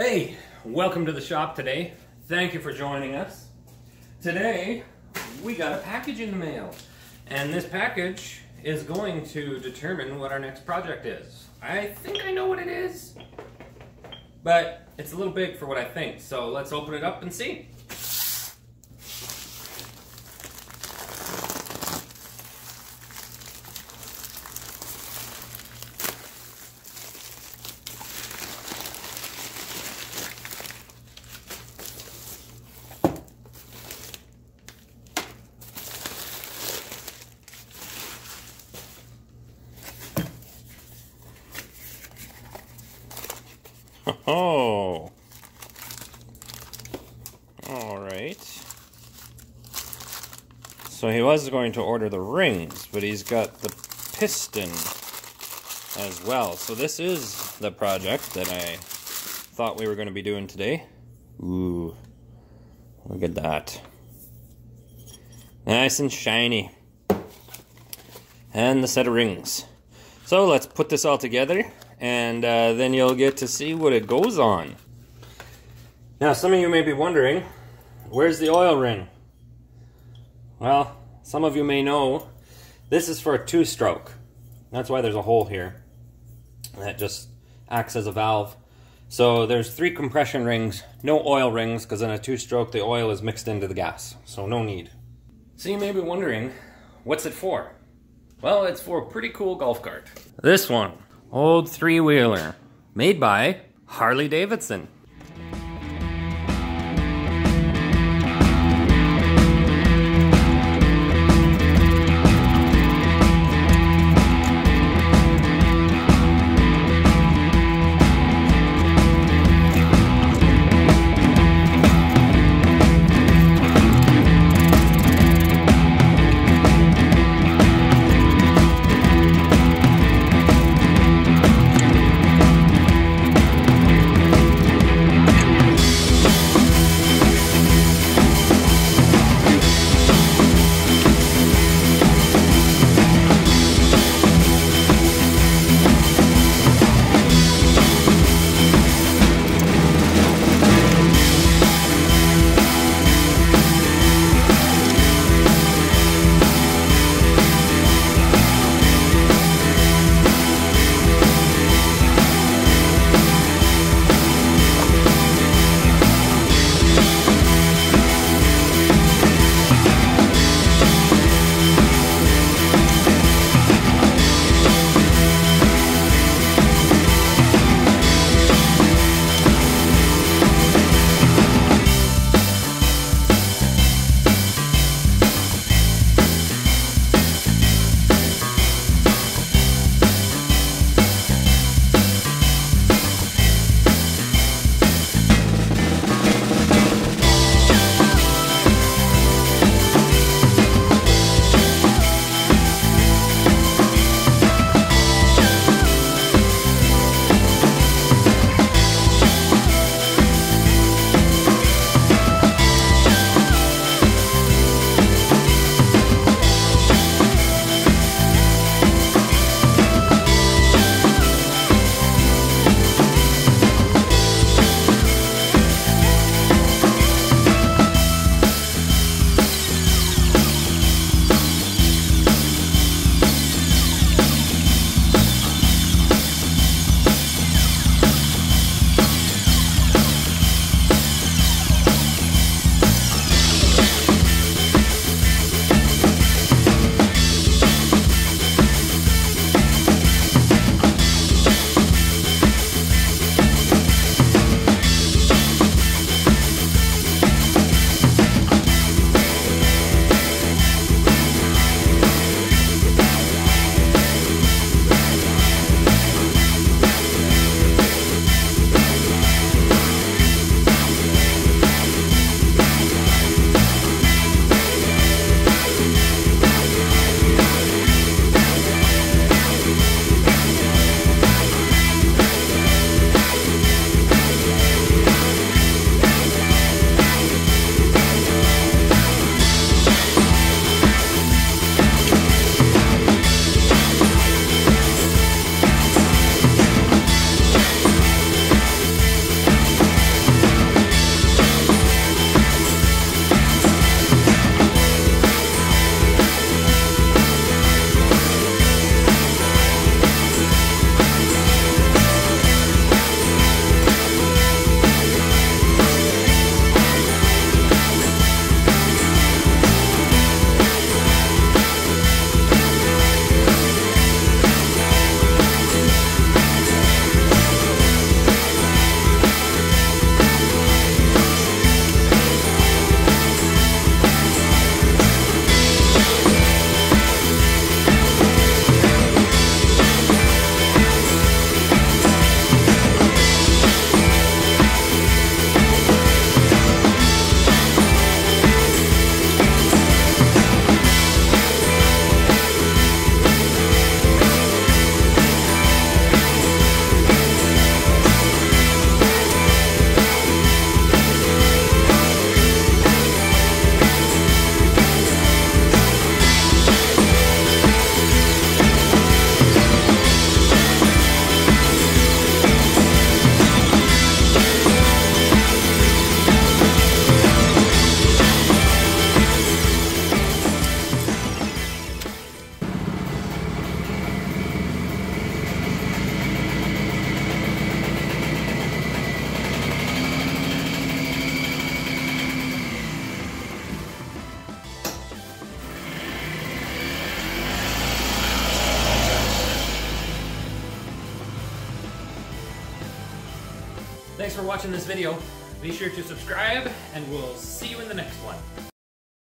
Hey, welcome to the shop today. Thank you for joining us. Today, we got a package in the mail. And this package is going to determine what our next project is. I think I know what it is, but it's a little big for what I think. So let's open it up and see. Oh. All right. So he was going to order the rings, but he's got the piston as well. So this is the project that I thought we were going to be doing today. Ooh. Look at that. Nice and shiny. And the set of rings. So let's put this all together and uh, then you'll get to see what it goes on. Now, some of you may be wondering, where's the oil ring? Well, some of you may know this is for a two-stroke. That's why there's a hole here that just acts as a valve. So there's three compression rings, no oil rings, because in a two-stroke the oil is mixed into the gas, so no need. So you may be wondering, what's it for? Well, it's for a pretty cool golf cart. This one old three wheeler made by Harley Davidson. Thanks for watching this video. Be sure to subscribe, and we'll see you in the next one.